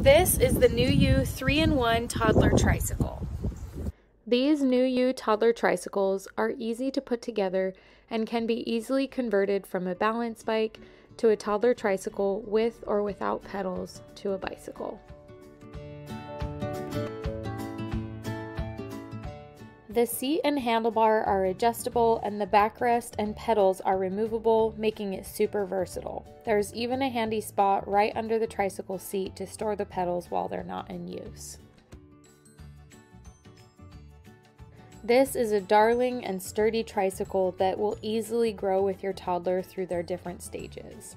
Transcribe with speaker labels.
Speaker 1: This is the newyoo 3-in-1 toddler tricycle.
Speaker 2: These newyoo toddler tricycles are easy to put together and can be easily converted from a balance bike to a toddler tricycle with or without pedals to a bicycle. The seat and handlebar are adjustable and the backrest and pedals are removable, making it super versatile. There's even a handy spot right under the tricycle seat to store the pedals while they're not in use. This is a darling and sturdy tricycle that will easily grow with your toddler through their different stages.